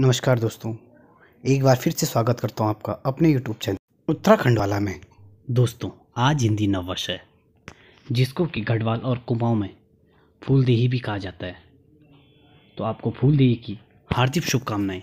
नमस्कार दोस्तों, एक बार फिर से स्वागत करता हूँ आपका अपने यूट्यूब चैनल उत्तराखंड वाला में। दोस्तों, आज हिंदी नववर्ष है, जिसको कि गढ़वाल और कुमाऊँ में फूलदेही भी कहा जाता है। तो आपको फूलदेही की हार्दिक शुभकामनाएँ।